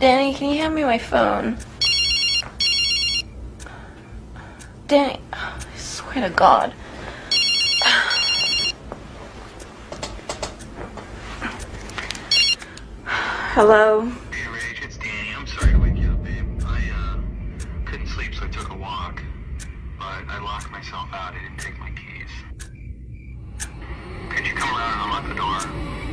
Danny, can you hand me my phone? Danny, I swear to God. Hello? Hey, Rach, it's Danny. I'm sorry to wake you up, babe. I, uh, couldn't sleep, so I took a walk. But I locked myself out. I didn't take my keys. Could you come around and unlock the door?